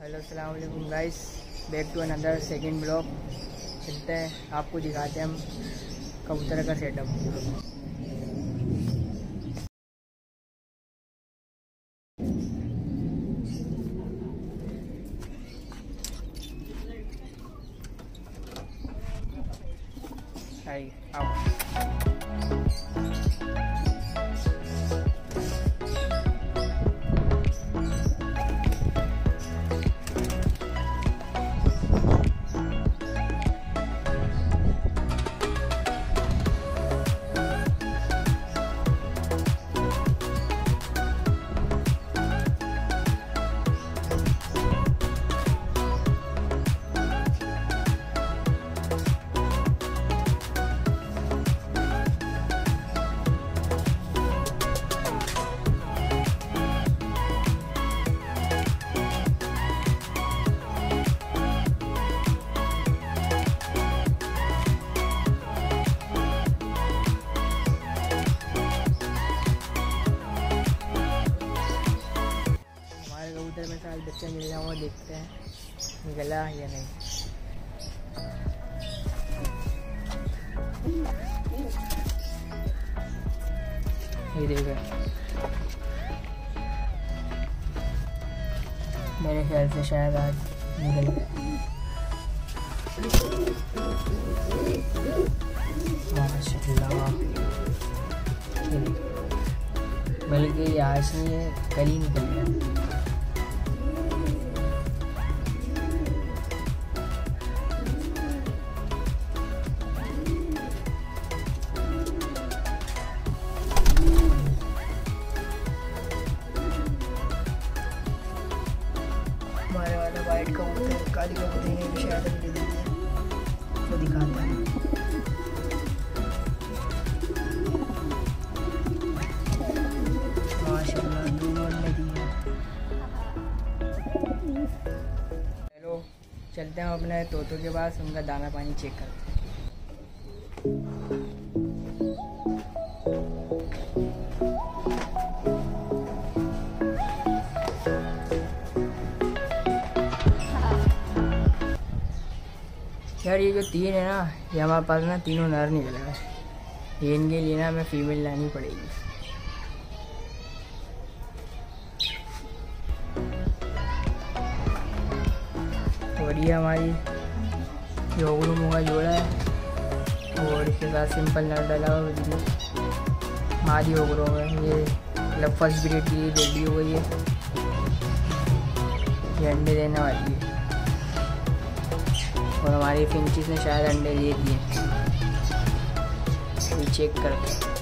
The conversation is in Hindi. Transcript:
हेलो, अस्सलाम guys. Back to another second blog. चलते हैं। आपको दिखाते हैं हम कबूतर का सेटअप आओ देखते हैं निकला या नहीं। ये देखो। मेरे ख्याल से शायद आज निकल गया। बल्कि आज नहीं है कल ही निकल गया। वाइट कबूतर काली कबूतर भी शायद अंडे दे दिए वो दिखाते हैं। चलते हैं अपने तोतों के पास, उनका दाना पानी चेक करते हैं। यार ये जो तीन है ना, ये हमारे पास ना तीनों नर निकल रहा ये इनके लिए ना हमें फीमेल लानी पड़ेगी। और ये हमारी योगरू मुँह जोड़ा है। और इसके साथ सिंपल नर डाला हुआ है मादी योगरू है। ये मतलब फ़र्स्ट ब्रीड की रेडी हो गई है। ये अंडे देने वाली है। और हमारी फिंचिस ने शायद अंडे दे दिए। चेक करते हैं।